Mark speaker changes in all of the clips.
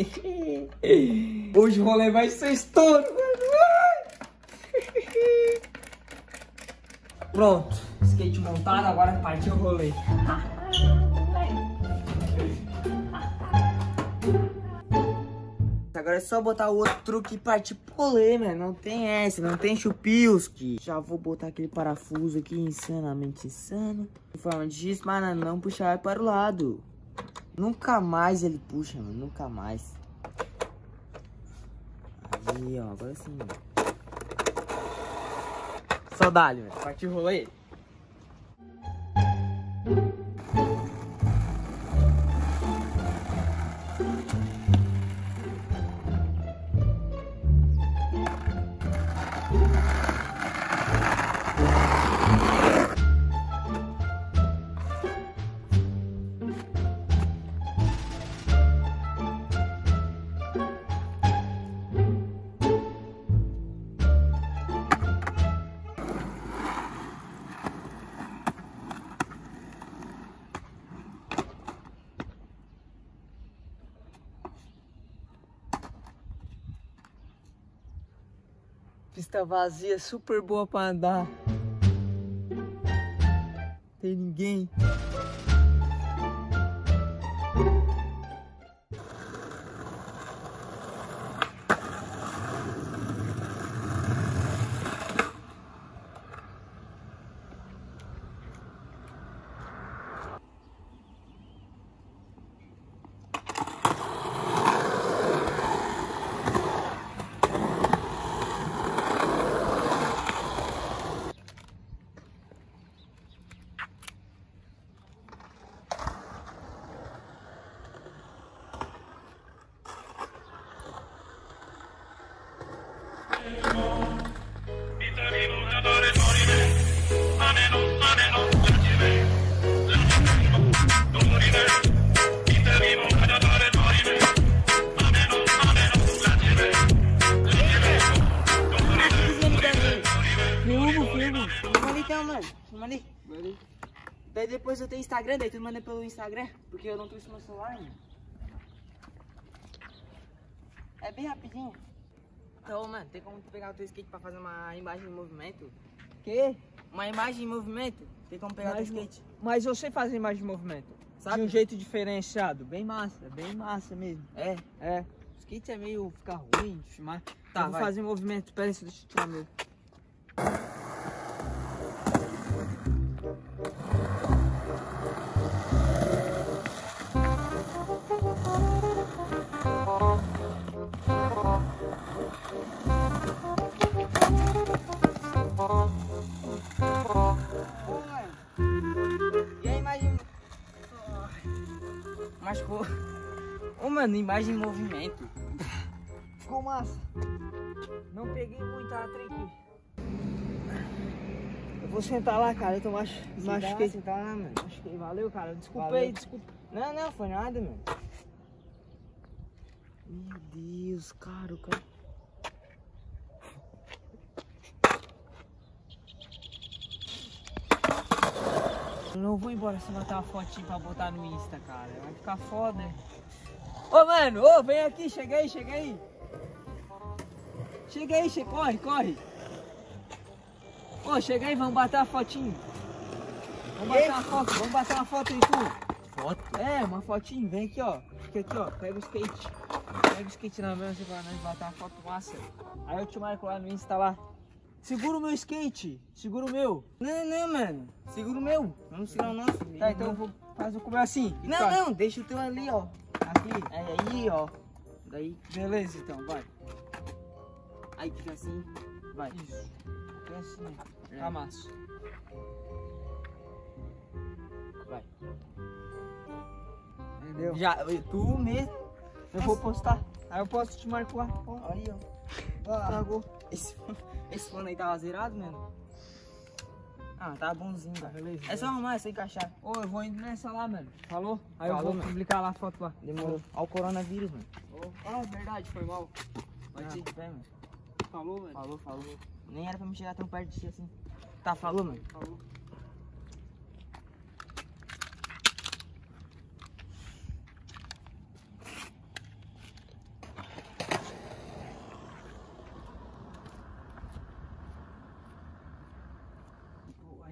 Speaker 1: Hoje o rolê vai ser estouro. Pronto, skate montado, agora partiu o rolê. Agora é só botar o outro truque e partir rolê, mano. Não tem essa, não tem chupilski. Já vou botar aquele parafuso aqui insanamente insano. De forma de mas não puxar para o lado. Nunca mais ele puxa, mano. Nunca mais. Aí, ó. Agora sim, mano. Saudade, velho. Partiu o rolê. Pista vazia, super boa pra andar. Tem ninguém. Daí depois eu tenho Instagram, daí tu manda pelo Instagram, porque eu não trouxe meu celular, mano. É bem rapidinho. Então, mano, tem como tu pegar o teu skate pra fazer uma imagem em movimento?
Speaker 2: Que?
Speaker 1: Uma imagem em movimento? Tem como pegar
Speaker 2: Mas,
Speaker 1: o teu skate?
Speaker 2: mas eu sei fazer imagem de movimento.
Speaker 1: Sabe?
Speaker 2: De um jeito diferenciado. Bem massa, bem massa mesmo.
Speaker 1: É.
Speaker 2: É. O skate é meio ficar ruim filmar.
Speaker 1: Tá,
Speaker 2: eu vou
Speaker 1: vai.
Speaker 2: fazer movimento. Pera aí, deixa eu tirar meu.
Speaker 1: Machucou. Ô, mano, imagem em movimento.
Speaker 2: Ficou massa. Não peguei muita tranquilo. Eu vou sentar lá, cara. Eu tô mach... machuquei.
Speaker 1: Sentar lá, mano.
Speaker 2: Machuquei. Valeu, cara. Aí, desculpa.
Speaker 1: Não, não, foi nada, mano. Meu Deus, cara, o cara.
Speaker 2: Eu não vou embora sem botar uma fotinha pra botar no Insta, cara. Vai ficar foda. Ô, mano, ô, vem aqui, chega aí, chega aí. Chega aí, che... corre, corre. Ô, chega aí, vamos bater uma fotinho. Vamos bater uma foto, vamos bater uma foto aí, tu.
Speaker 1: Foto?
Speaker 2: É, uma fotinho, vem aqui, ó. Fica aqui, ó. Pega o skate. Pega o skate na mão, pra nós bater uma foto massa. Aí eu te marco lá no Insta lá. Segura o meu skate. Segura o meu.
Speaker 1: Não, não, mano. Segura o meu. Vamos segurar o nosso.
Speaker 2: Tá, então eu vou fazer o meu assim.
Speaker 1: Não, não, deixa o teu ali, ó.
Speaker 2: Aqui.
Speaker 1: É aí, ó. Daí,
Speaker 2: Beleza, então, vai.
Speaker 1: aí fica assim. Vai.
Speaker 2: Isso. Fica assim.
Speaker 1: É.
Speaker 2: Tá massa.
Speaker 1: Vai.
Speaker 2: Entendeu?
Speaker 1: Já, tu mesmo.
Speaker 2: Eu vou postar. Aí eu posso te marcar.
Speaker 1: Aí, ó.
Speaker 2: Tragou.
Speaker 1: Esse, esse fone aí tava zerado, mano. Ah, tá bonzinho,
Speaker 2: Tá, beleza.
Speaker 1: É só arrumar, é só encaixar.
Speaker 2: Ô, eu vou indo nessa lá, mano. Falou? Aí eu
Speaker 1: Falou,
Speaker 2: vou
Speaker 1: mano.
Speaker 2: publicar lá a foto lá.
Speaker 1: Demorou. Olha o coronavírus, mano.
Speaker 2: Ah, verdade, foi mal. Ah.
Speaker 1: ser de pé, mano.
Speaker 2: Falou, mano.
Speaker 1: Falou, falou. Nem era pra me chegar tão perto de ti assim. Tá, falou, mano.
Speaker 2: Falou.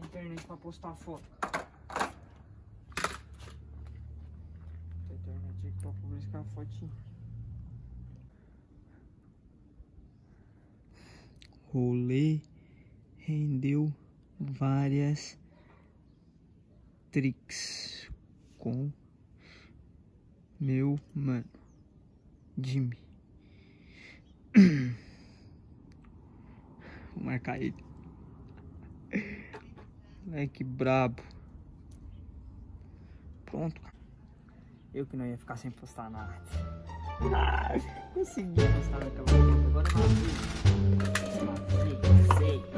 Speaker 2: Internet pra postar foto. Tem internet aqui pra publicar a fotinha.
Speaker 1: rolê rendeu várias tricks com meu mano Jimmy. Vou marcar ele. Moleque brabo. Pronto.
Speaker 2: Eu que não ia ficar sem postar nada. Ah, consegui postar no cabelo. Agora não
Speaker 1: Sei, sei.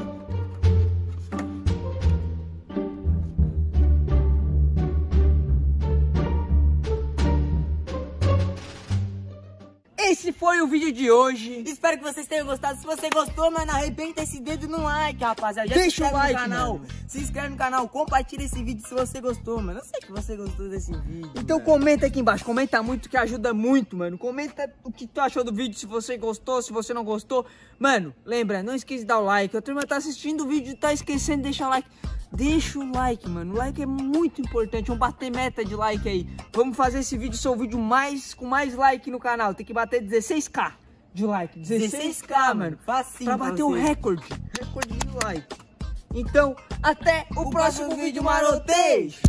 Speaker 2: Esse foi o vídeo de hoje.
Speaker 1: Espero que vocês tenham gostado. Se você gostou, mano, arrebenta esse dedo no like, rapaziada. Já
Speaker 2: Deixa o like,
Speaker 1: no canal.
Speaker 2: mano.
Speaker 1: Se inscreve no canal, compartilha esse vídeo se você gostou, mano. Eu sei que você gostou desse vídeo.
Speaker 2: Então
Speaker 1: mano.
Speaker 2: comenta aqui embaixo, comenta muito que ajuda muito, mano. Comenta o que tu achou do vídeo, se você gostou, se você não gostou. Mano, lembra, não esqueça de dar o like. A turma tá assistindo o vídeo e tá esquecendo de deixar o like. Deixa o like, mano. O like é muito importante. Vamos bater meta de like aí. Vamos fazer esse vídeo ser o vídeo mais com mais like no canal. Tem que bater 16k de like. 16k,
Speaker 1: 16k,
Speaker 2: mano.
Speaker 1: Facinho
Speaker 2: Pra bater o recorde. Recorde de like. Então, até o,
Speaker 1: O
Speaker 2: próximo
Speaker 1: próximo
Speaker 2: vídeo
Speaker 1: vídeo
Speaker 2: marotejo.